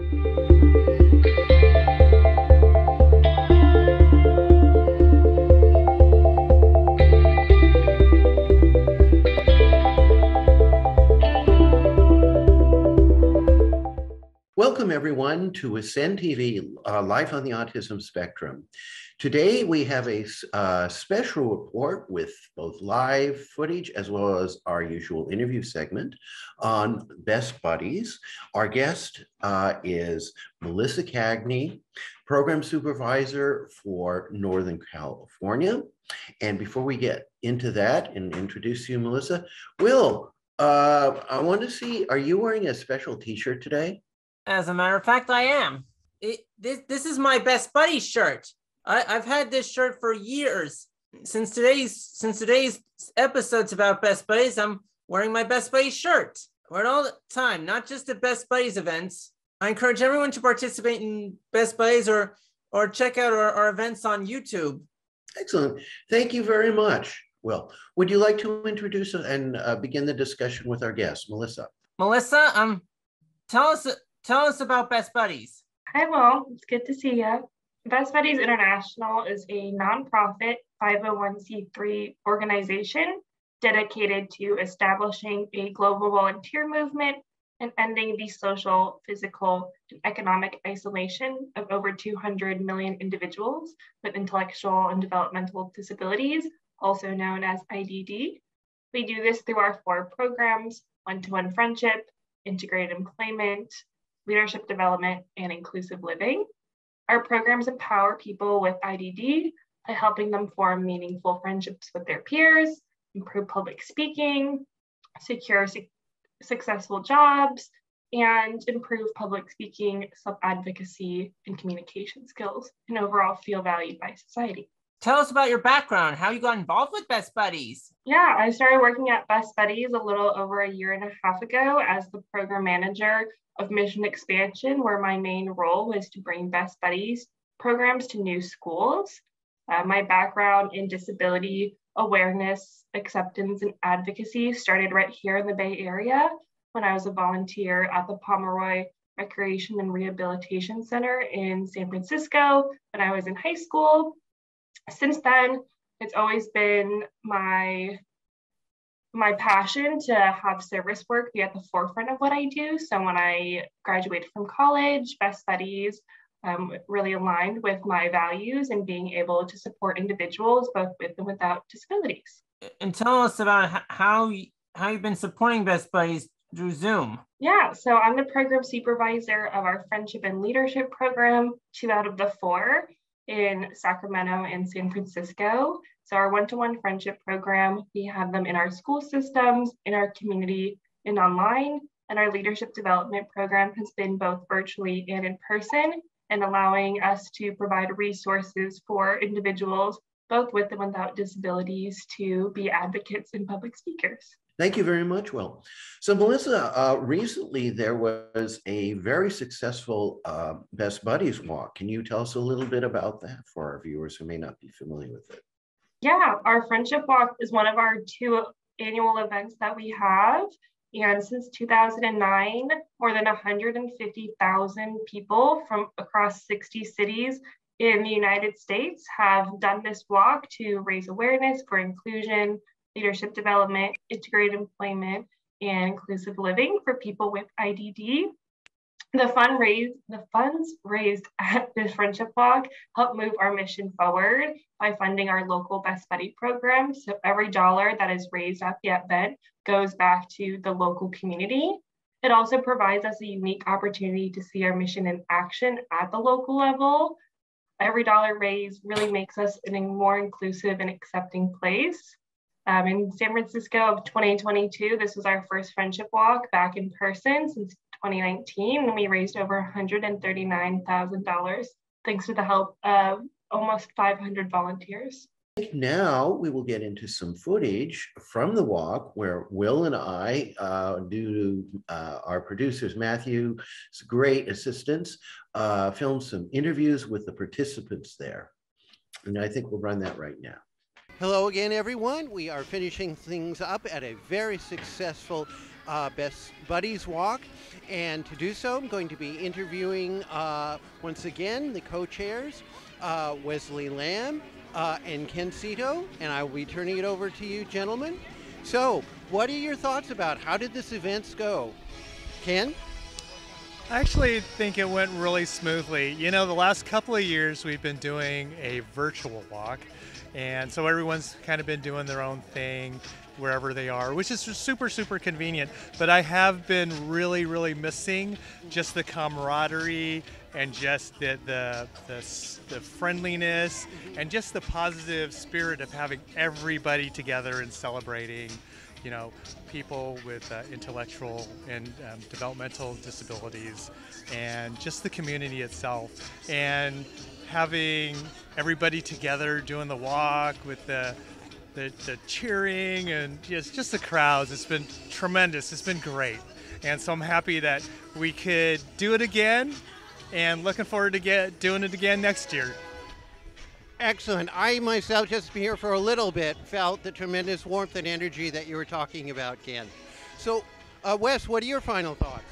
Welcome, everyone, to AASCEND TV, uh, Life on the Autism Spectrum. Today, we have a uh, special report with both live footage as well as our usual interview segment on Best Buddies. Our guest uh, is Melissa Cagney, Program Supervisor for Northern California. And before we get into that and introduce you, Melissa, Will, uh, I want to see, are you wearing a special t-shirt today? As a matter of fact, I am. It, this, this is my best buddy shirt. I, I've had this shirt for years. Since today's since today's episode's about best buddies, I'm wearing my best buddies shirt. I wear it all the time, not just at best buddies events. I encourage everyone to participate in best buddies or or check out our, our events on YouTube. Excellent. Thank you very much. Well, would you like to introduce and uh, begin the discussion with our guest, Melissa? Melissa, um, tell us Tell us about Best Buddies. Hi, Will. It's good to see you. Best Buddies International is a nonprofit 501c3 organization dedicated to establishing a global volunteer movement and ending the social, physical, and economic isolation of over 200 million individuals with intellectual and developmental disabilities, also known as IDD. We do this through our four programs one to one friendship, integrated employment, leadership development, and inclusive living. Our programs empower people with IDD by helping them form meaningful friendships with their peers, improve public speaking, secure su successful jobs, and improve public speaking, self advocacy, and communication skills, and overall feel valued by society. Tell us about your background, how you got involved with Best Buddies. Yeah, I started working at Best Buddies a little over a year and a half ago as the program manager of mission expansion, where my main role was to bring Best Buddies programs to new schools. Uh, my background in disability awareness, acceptance, and advocacy started right here in the Bay Area when I was a volunteer at the Pomeroy Recreation and Rehabilitation Center in San Francisco when I was in high school. Since then, it's always been my my passion to have service work be at the forefront of what I do. So when I graduated from college, Best Buddies um, really aligned with my values and being able to support individuals both with and without disabilities. And tell us about how how you've been supporting Best Buddies through Zoom. Yeah, so I'm the program supervisor of our friendship and leadership program, two out of the four in Sacramento and San Francisco. So our one-to-one friendship program, we have them in our school systems, in our community, and online. And our leadership development program has been both virtually and in person and allowing us to provide resources for individuals, both with and without disabilities, to be advocates and public speakers. Thank you very much, Will. So, Melissa, uh, recently there was a very successful uh, Best Buddies walk. Can you tell us a little bit about that for our viewers who may not be familiar with it? Yeah, our Friendship Walk is one of our two annual events that we have. And since 2009, more than 150,000 people from across 60 cities in the United States have done this walk to raise awareness for inclusion, leadership development, integrated employment, and inclusive living for people with IDD. The fund raised, the funds raised at this friendship walk help move our mission forward by funding our local Best Buddy program. So every dollar that is raised at the event goes back to the local community. It also provides us a unique opportunity to see our mission in action at the local level. Every dollar raised really makes us a more inclusive and accepting place. Um, in San Francisco of 2022, this was our first friendship walk back in person since 2019, and we raised over $139,000 thanks to the help of almost 500 volunteers. Now we will get into some footage from the walk where Will and I, uh, due to uh, our producers Matthew's great assistance, uh, filmed some interviews with the participants there. And I think we'll run that right now. Hello again, everyone. We are finishing things up at a very successful uh, Best Buddies Walk. And to do so, I'm going to be interviewing uh, once again the co chairs, uh, Wesley Lamb uh, and Ken Cito. And I will be turning it over to you, gentlemen. So, what are your thoughts about how did this event go? Ken? I actually think it went really smoothly. You know, the last couple of years we've been doing a virtual walk, and so everyone's kind of been doing their own thing wherever they are, which is super, super convenient. But I have been really, really missing just the camaraderie and just the, the, the, the, friendliness and just the positive spirit of having everybody together and celebrating you know, people with uh, intellectual and um, developmental disabilities, and just the community itself, and having everybody together doing the walk with the the, the cheering and just just the crowds. It's been tremendous. It's been great, and so I'm happy that we could do it again, and looking forward to get doing it again next year. Excellent. I myself, just here for a little bit, felt the tremendous warmth and energy that you were talking about, Ken. So, uh, Wes, what are your final thoughts?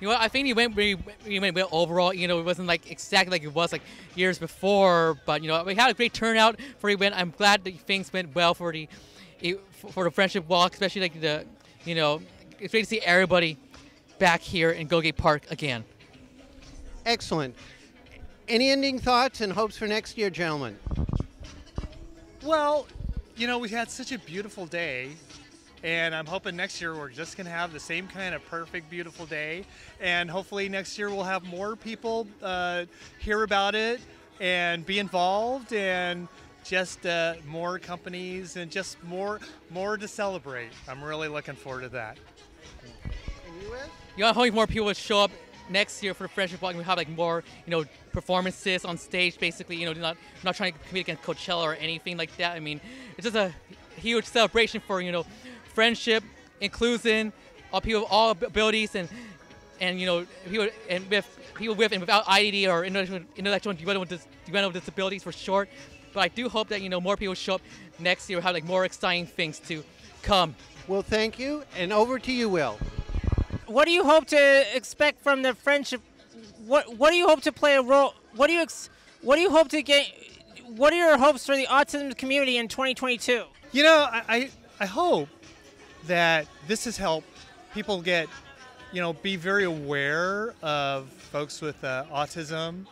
You know, I think he went really, he went well overall. You know, it wasn't like exactly like it was like years before, but you know, we had a great turnout for the event. I'm glad that things went well for the for the friendship walk, especially like the, you know, it's great to see everybody back here in Golden Gate Park again. Excellent. Any ending thoughts and hopes for next year, gentlemen? Well, you know, we had such a beautiful day, and I'm hoping next year we're just going to have the same kind of perfect, beautiful day. And hopefully next year we'll have more people uh, hear about it and be involved and just uh, more companies and just more more to celebrate. I'm really looking forward to that. And you, Ed? You know, I'm hoping more people would show up next year for the friendship walk, we have like more, you know, performances on stage. Basically, you know, not not trying to compete against Coachella or anything like that. I mean, it's just a huge celebration for you know, friendship, inclusion, all people of all abilities, and and you know, people and with people with and without IDD or intellectual, intellectual developmental disabilities for short. But I do hope that you know more people show up next year, have like more exciting things to come. Well, thank you, and over to you, Will what do you hope to expect from the friendship? What What do you hope to play a role? What do you ex, What do you hope to get? What are your hopes for the autism community in 2022? You know, I I, I hope that this has helped people get, you know, be very aware of folks with uh, autism,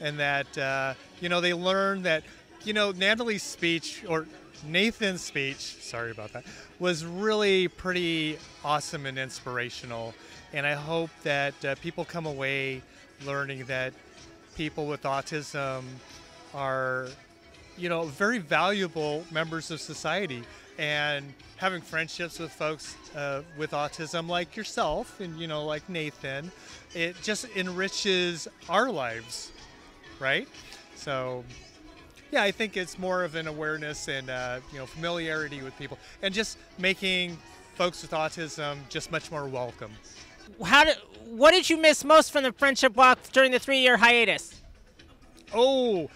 and that uh, you know they learn that you know Natalie's speech or Nathan's speech, sorry about that, was really pretty awesome and inspirational. And I hope that uh, people come away learning that people with autism are, you know, very valuable members of society. And having friendships with folks uh, with autism like yourself and, you know, like Nathan, it just enriches our lives, right? So yeah, I think it's more of an awareness and uh, you know familiarity with people, and just making folks with autism just much more welcome. How did what did you miss most from the friendship walk during the three-year hiatus? Oh,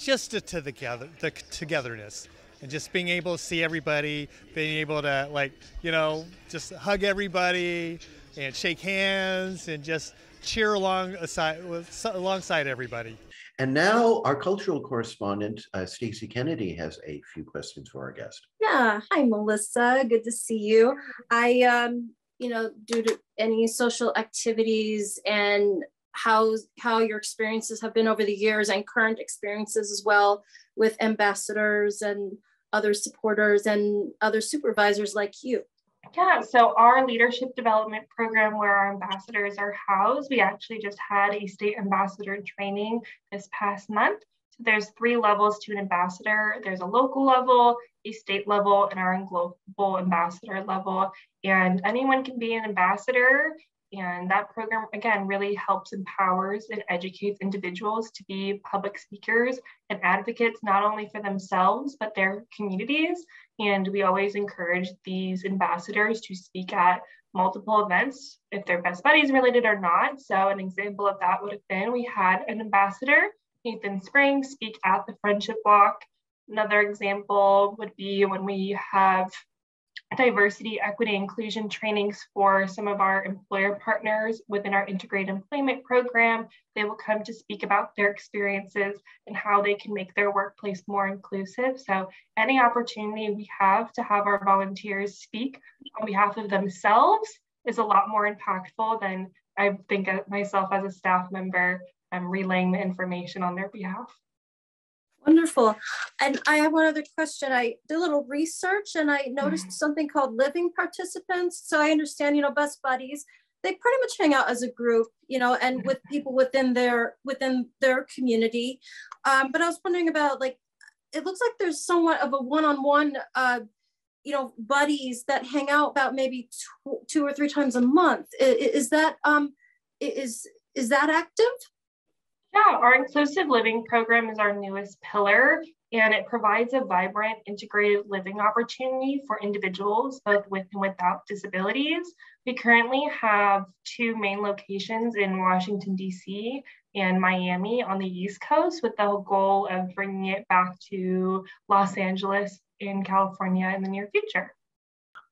just the, to the, together, the togetherness and just being able to see everybody, being able to like you know just hug everybody and shake hands and just cheer along aside, alongside everybody. And now our cultural correspondent, uh, Stacey Kennedy, has a few questions for our guest. Yeah. Hi, Melissa. Good to see you. I, um, you know, due to any social activities and how how your experiences have been over the years and current experiences as well with ambassadors and other supporters and other supervisors like you. Yeah, so our leadership development program where our ambassadors are housed, we actually just had a state ambassador training this past month. So there's three levels to an ambassador. There's a local level, a state level, and our global ambassador level. And anyone can be an ambassador. And that program, again, really helps empowers and educates individuals to be public speakers and advocates, not only for themselves, but their communities. And we always encourage these ambassadors to speak at multiple events, if they're best buddies related or not. So, an example of that would have been we had an ambassador, Nathan Spring, speak at the Friendship Walk. Another example would be when we have diversity, equity, inclusion trainings for some of our employer partners within our integrated employment program. They will come to speak about their experiences and how they can make their workplace more inclusive. So any opportunity we have to have our volunteers speak on behalf of themselves is a lot more impactful than I think of myself as a staff member um, relaying the information on their behalf. Wonderful. And I have one other question. I did a little research and I noticed mm-hmm. something called living participants. So I understand, you know, best buddies, they pretty much hang out as a group, you know, and with people within their within their community. Um, but I was wondering about like, it looks like there's somewhat of a one-on-one, uh, you know, buddies that hang out about maybe two, two or three times a month. Is, is that um, is is that active? Yeah, our inclusive living program is our newest pillar, and it provides a vibrant, integrated living opportunity for individuals, both with and without disabilities. We currently have two main locations in Washington, D.C. and Miami on the East Coast, with the goal of bringing it back to Los Angeles in California in the near future.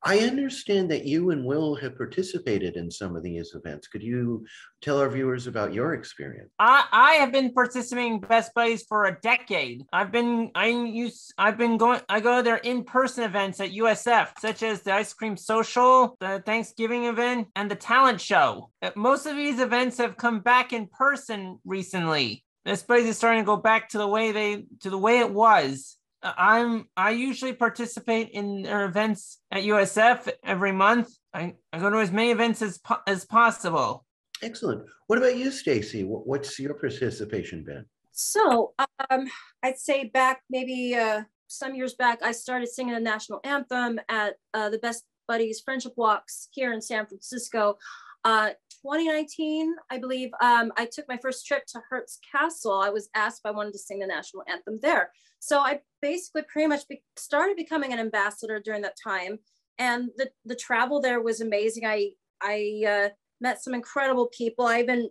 I understand that you and Will have participated in some of these events. Could you tell our viewers about your experience? I, I have been participating in Best Buddies for a decade. I've been I use I've been going I go to their in-person events at USF, such as the ice cream social, the Thanksgiving event, and the talent show. Uh, most of these events have come back in person recently. Best Buddies is starting to go back to the way they to the way it was I'm I usually participate in their events at USF every month. I, I go to as many events as as possible. Excellent. What about you, Stacey? What's your participation been? So, um, I'd say back maybe uh, some years back, I started singing the national anthem at uh, the Best Buddies Friendship Walks here in San Francisco. Uh, 2019, I believe, um, I took my first trip to Hearst Castle. I was asked if I wanted to sing the national anthem there. So I basically pretty much be- started becoming an ambassador during that time. And the, the travel there was amazing. I, I uh, met some incredible people. I even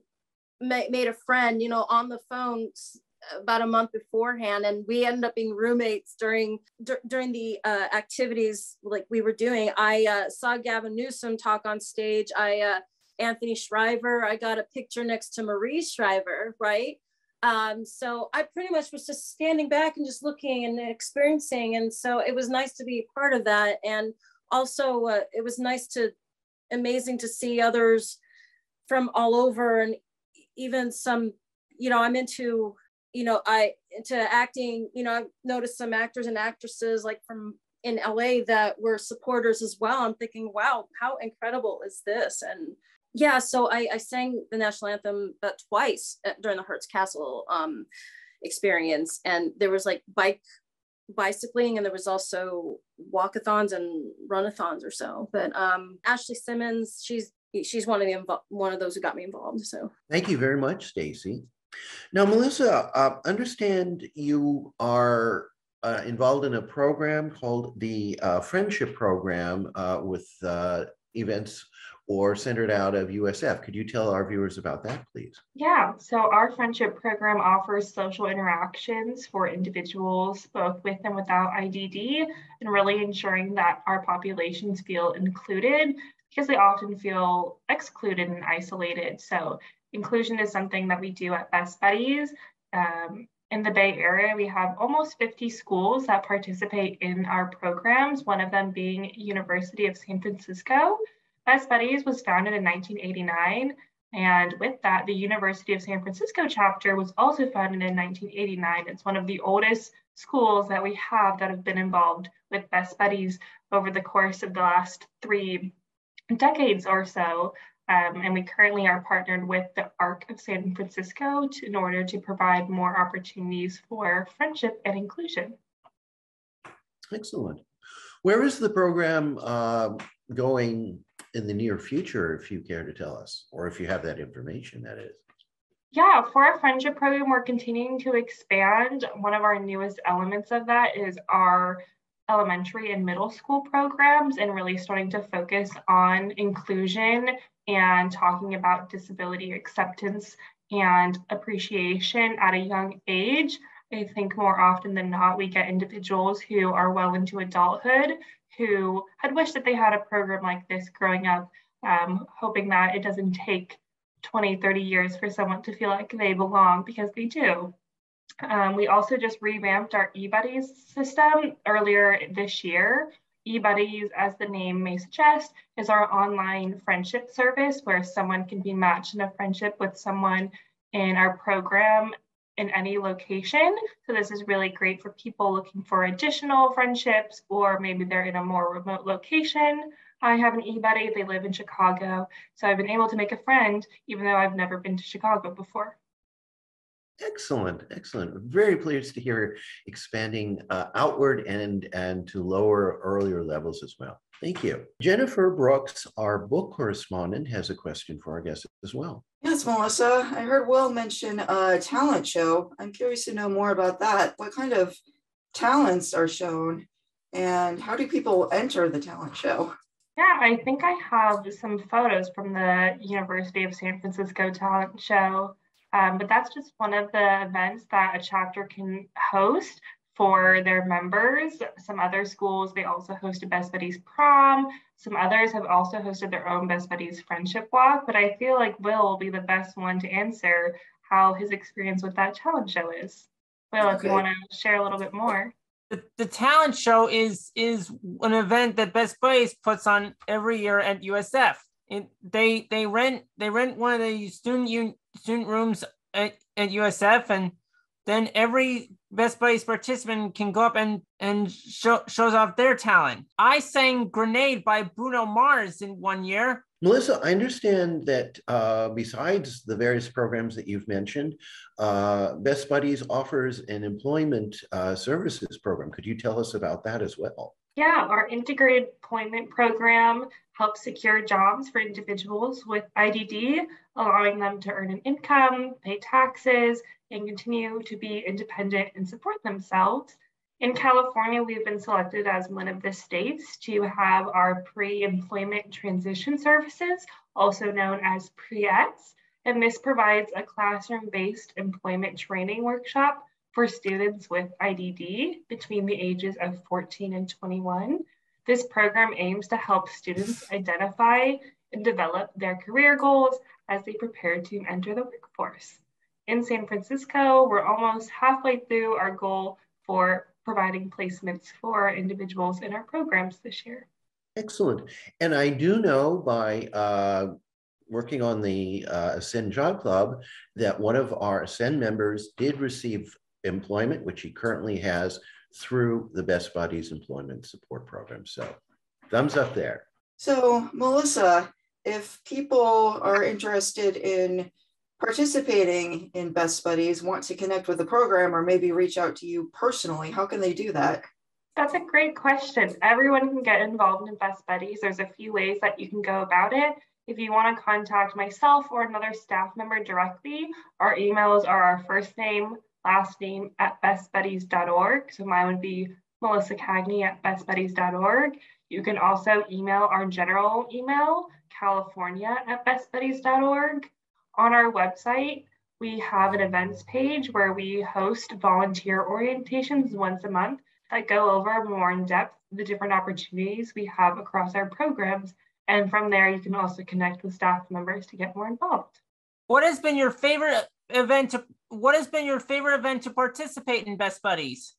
ma- made a friend, you know, on the phone about a month beforehand and we ended up being roommates during during the uh, activities like we were doing i uh, saw gavin newsom talk on stage i uh, Anthony Shriver. I got a picture next to Maria Shriver, right? Um, so I pretty much was just standing back and just looking and experiencing. And so it was nice to be part of that. And also, uh, it was nice to, amazing to see others from all over and even some, you know, I'm into, you know, I into acting, you know, I've noticed some actors and actresses like from in LA that were supporters as well. I'm thinking, wow, how incredible is this? And yeah, so I, I sang the national anthem but twice during the Hearst Castle um, experience, and there was like bike bicycling, and there was also walkathons and runathons or so. But um, Ashley Simmons, she's she's one of the invo- one of those who got me involved. So thank you very much, Stacey. Now, Melissa, uh, understand you are uh, involved in a program called the uh, Friendship Program uh, with uh, events or centered out of USF. Could you tell our viewers about that, please? Yeah, so our friendship program offers social interactions for individuals both with and without IDD and really ensuring that our populations feel included because they often feel excluded and isolated. So inclusion is something that we do at Best Buddies. Um, in the Bay Area, we have almost 50 schools that participate in our programs, one of them being University of San Francisco. Best Buddies was founded in 1989, and with that, the University of San Francisco chapter was also founded in 1989. It's one of the oldest schools that we have that have been involved with Best Buddies over the course of the last three decades or so. Um, and we currently are partnered with the ARC of San Francisco to, in order to provide more opportunities for friendship and inclusion. Excellent. Where is the program uh, going in the near future, if you care to tell us, or if you have that information, that is? Yeah, for our friendship program, we're continuing to expand. One of our newest elements of that is our elementary and middle school programs and really starting to focus on inclusion and talking about disability acceptance and appreciation at a young age. I think more often than not, we get individuals who are well into adulthood who had wished that they had a program like this growing up, um, hoping that it doesn't take 20, 30 years for someone to feel like they belong because they do. Um, we also just revamped our eBuddies system earlier this year. eBuddies, as the name may suggest, is our online friendship service where someone can be matched in a friendship with someone in our program in any location. So this is really great for people looking for additional friendships, or maybe they're in a more remote location. I have an eBuddy, they live in Chicago. So I've been able to make a friend, even though I've never been to Chicago before. Excellent, excellent. Very pleased to hear expanding uh, outward and and to lower earlier levels as well. Thank you. Jennifer Brooks, our book correspondent, has a question for our guest as well. Yes, Melissa. I heard Will mention a talent show. I'm curious to know more about that. What kind of talents are shown, and how do people enter the talent show? Yeah, I think I have some photos from the University of San Francisco talent show. Um, but that's just one of the events that a chapter can host for their members. Some other schools, they also host a Best Buddies prom. Some others have also hosted their own Best Buddies friendship walk. But I feel like Will will be the best one to answer how his experience with that talent show is. Will, okay. if you want to share a little bit more. The, the talent show is is an event that Best Buddies puts on every year at USF. It, they they rent they rent one of the student un, student rooms at, at USF, and then every Best Buddies participant can go up and and show, shows off their talent. I sang "Grenade" by Bruno Mars in one year. Melissa, I understand that uh, besides the various programs that you've mentioned, uh, Best Buddies offers an employment uh, services program. Could you tell us about that as well? Yeah, our integrated employment program helps secure jobs for individuals with IDD, allowing them to earn an income, pay taxes, and continue to be independent and support themselves. In California, we've been selected as one of the states to have our pre employment transition services, also known as Pre-ETS. And this provides a classroom based employment training workshop for students with IDD between the ages of 14 and 21. This program aims to help students identify and develop their career goals as they prepare to enter the workforce. In San Francisco, we're almost halfway through our goal for providing placements for individuals in our programs this year. Excellent. And I do know by uh, working on the uh, AASCEND Job Club that one of our AASCEND members did receive employment, which he currently has through the Best Buddies Employment Support Program. So, thumbs up there. So, Melissa, if people are interested in participating in Best Buddies, want to connect with the program, or maybe reach out to you personally, how can they do that? That's a great question. Everyone can get involved in Best Buddies. There's a few ways that you can go about it. If you want to contact myself or another staff member directly, our emails are our first name, last name at bestbuddies.org. So mine would be Melissa Cagney at bestbuddies.org. You can also email our general email, california at bestbuddies.org. On our website, we have an events page where we host volunteer orientations once a month that go over more in depth the different opportunities we have across our programs. And from there, you can also connect with staff members to get more involved. What has been your favorite event to what has been your favorite event to participate in Best Buddies?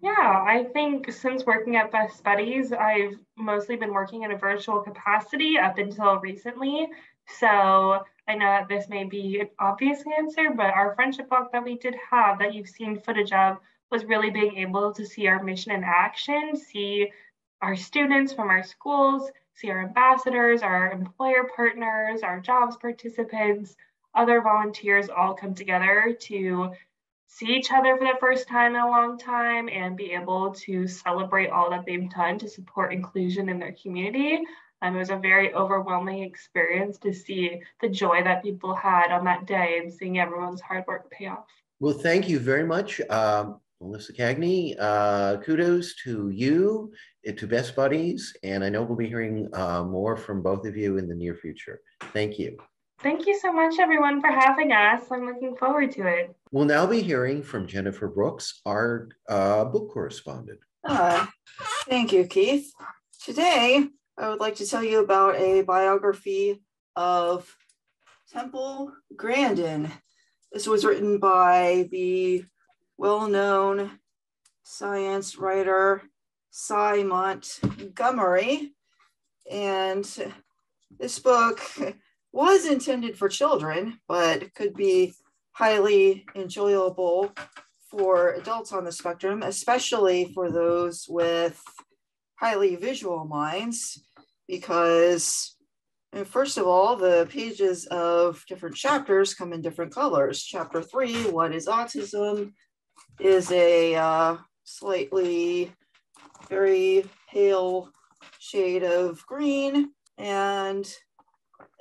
Yeah, I think since working at Best Buddies, I've mostly been working in a virtual capacity up until recently. So I know that this may be an obvious answer, but our friendship walk that we did have that you've seen footage of was really being able to see our mission in action, see our students from our schools, see our ambassadors, our employer partners, our jobs participants, other volunteers all come together to see each other for the first time in a long time and be able to celebrate all that they've done to support inclusion in their community. Um, it was a very overwhelming experience to see the joy that people had on that day and seeing everyone's hard work pay off. Well, thank you very much, um, Melissa Cagney. Uh, kudos to you, eh, to Best Buddies, and I know we'll be hearing uh, more from both of you in the near future. Thank you. Thank you so much, everyone, for having us. I'm looking forward to it. We'll now be hearing from Jennifer Brooks, our uh, book correspondent. Uh, thank you, Keith. Today, I would like to tell you about a biography of Temple Grandin. This was written by the well-known science writer Sy Montgomery. And this book was intended for children, but could be highly enjoyable for adults on the spectrum, especially for those with highly visual minds, because first of all, the pages of different chapters come in different colors. Chapter three, What is Autism, is a uh, slightly very pale shade of green. And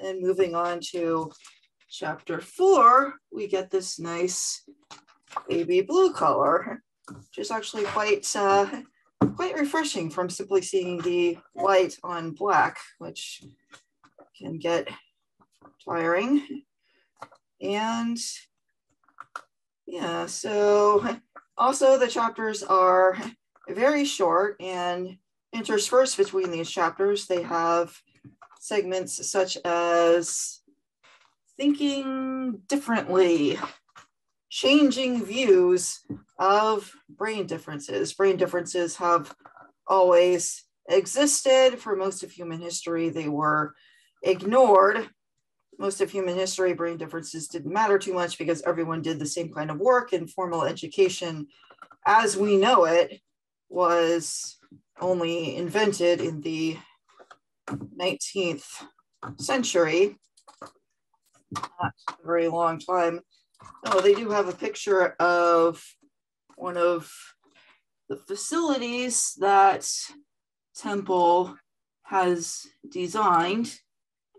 and moving on to chapter four, we get this nice baby blue color, which is actually quite uh, quite refreshing from simply seeing the white on black, which can get tiring. And yeah, so also the chapters are very short and interspersed between these chapters, they have segments such as thinking differently, changing views of brain differences. Brain differences have always existed for most of human history. They were ignored. Most of human history, brain differences didn't matter too much because everyone did the same kind of work and formal education as we know it was only invented in the 19th century. Not a very long time. Oh, they do have a picture of one of the facilities that Temple has designed.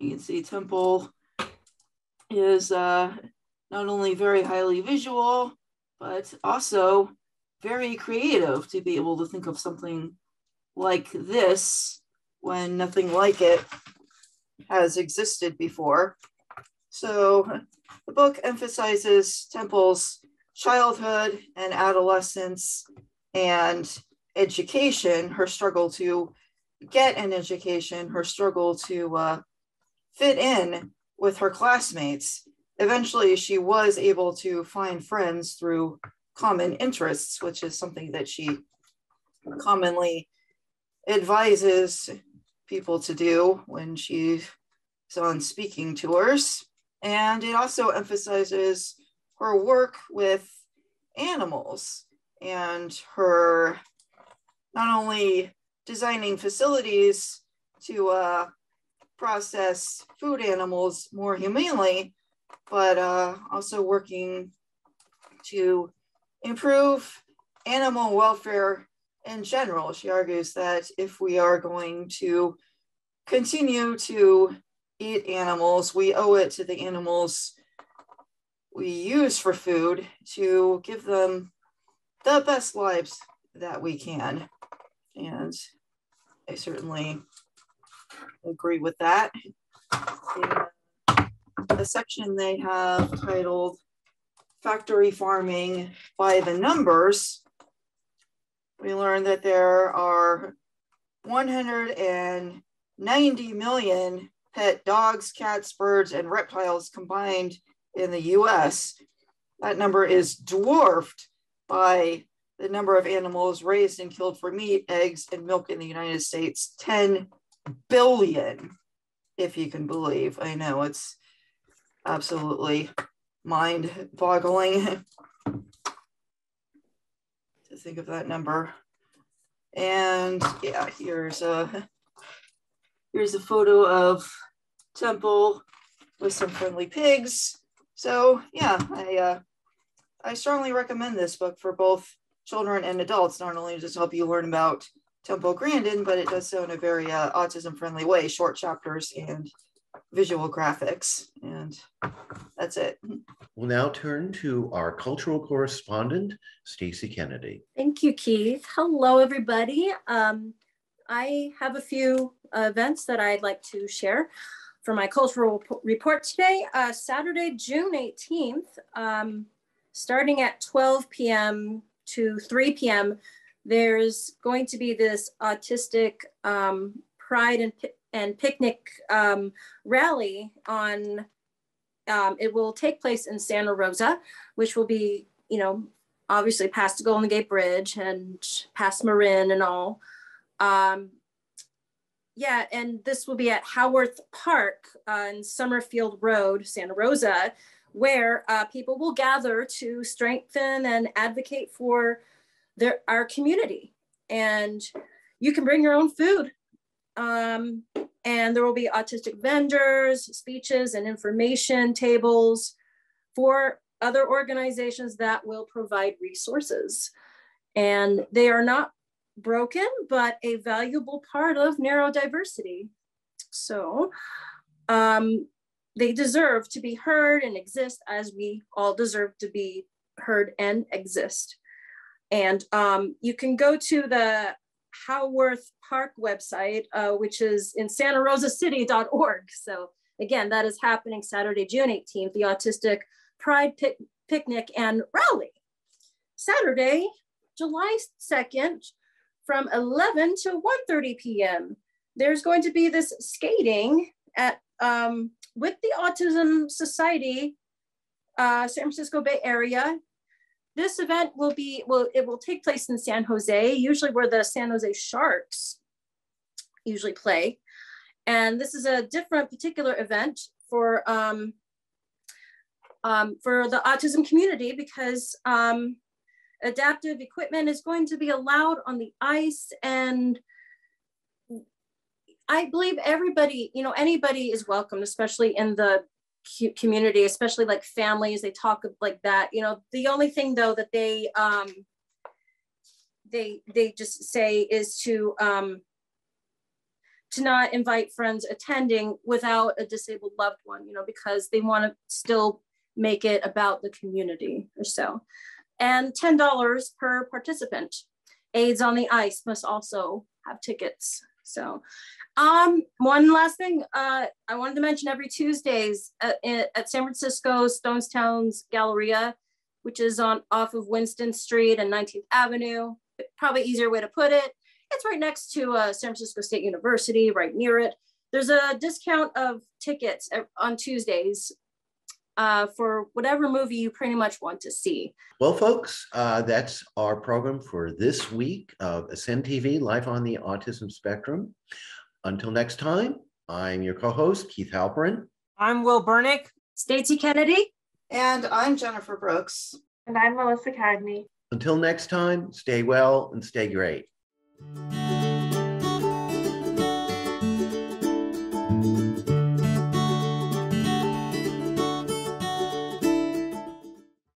You can see Temple is uh, not only very highly visual, but also very creative to be able to think of something like this when nothing like it has existed before. So the book emphasizes Temple's childhood and adolescence and education, her struggle to get an education, her struggle to uh, fit in with her classmates. Eventually, she was able to find friends through common interests, which is something that she commonly advises people to do when she's on speaking tours. And it also emphasizes her work with animals and her not only designing facilities to uh, process food animals more humanely, but uh, also working to improve animal welfare in general. She argues that if we are going to continue to eat animals, we owe it to the animals we use for food to give them the best lives that we can. And I certainly agree with that. the section they have titled Factory Farming by the Numbers, we learned that there are 190 million pet dogs, cats, birds, and reptiles combined in the US. That number is dwarfed by the number of animals raised and killed for meat, eggs, and milk in the United States 10 billion, if you can believe. I know it's absolutely mind boggling to think of that number. And yeah, here's a here's a photo of Temple with some friendly pigs. So yeah, I uh, I strongly recommend this book for both children and adults. Not only does it help you learn about Temple Grandin, but it does so in a very uh, autism friendly way, short chapters and visual graphics. And that's it. We'll now turn to our cultural correspondent, Stacey Kennedy. Thank you, Keith. Hello, everybody. Um, I have a few events that I'd like to share for my cultural report today. Uh, Saturday, June 18th, um, starting at 12 p.m. to 3 p.m., there's going to be this autistic um, pride and, and picnic um, rally on, um, it will take place in Santa Rosa, which will be, you know, obviously past the Golden Gate Bridge and past Marin and all. Um, yeah, and this will be at Howarth Park on Summerfield Road, Santa Rosa, where uh, people will gather to strengthen and advocate for their, our community. And you can bring your own food. Um, and there will be autistic vendors, speeches, and information tables for other organizations that will provide resources. And they are not broken, but a valuable part of neurodiversity. So um, they deserve to be heard and exist as we all deserve to be heard and exist. And um, you can go to the Howarth Park website, uh, which is in Santa Rosa City.org. So again, that is happening Saturday, June 18th, the Autistic Pride Pic Picnic and Rally. Saturday, July 2nd, from 11 to 1.30 p.m. There's going to be this skating at um, with the Autism Society, uh, San Francisco Bay Area. This event will be, will, it will take place in San Jose, usually where the San Jose Sharks usually play. And this is a different particular event for, um, um, for the autism community because um, adaptive equipment is going to be allowed on the ice and I believe everybody, you know, anybody is welcome, especially in the community, especially like families, they talk like that, you know, the only thing though that they, um, they, they just say is to, um, to not invite friends attending without a disabled loved one, you know, because they want to still make it about the community or so and $10 per participant. Aides on the Ice must also have tickets. So um, one last thing, uh, I wanted to mention every Tuesdays at, at San Francisco Stonestown's Galleria, which is on off of Winston Street and 19th Avenue. Probably easier way to put it. It's right next to uh, San Francisco State University, right near it. There's a discount of tickets on Tuesdays uh, for whatever movie you pretty much want to see. Well, folks, uh, that's our program for this week of AASCEND TV Life on the Autism Spectrum. Until next time, I'm your co-host, Keith Halperin. I'm Will Bernick. Stacey Kennedy. And I'm Jennifer Brooks. And I'm Melissa Cagney. Until next time, stay well and stay great.